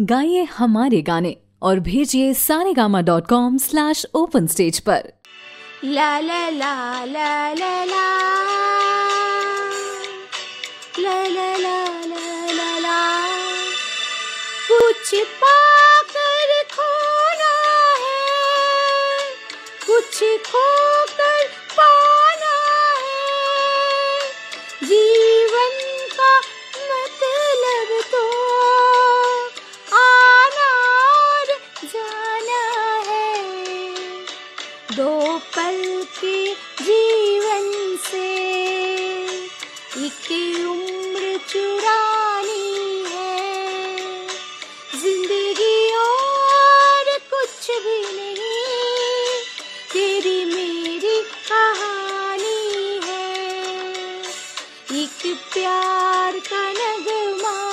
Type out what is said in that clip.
गाइए हमारे गाने और भेजिए Saregama dot com slash open stage पर। ला ला ला ला ला ला। ला ला ला ला ला ला। कुछ पाकर खोना है, कुछ खो दो पल के जीवन से एक उम्र चुरानी है। ज़िंदगी और कुछ भी नहीं, तेरी मेरी कहानी है। एक प्यार का नगमा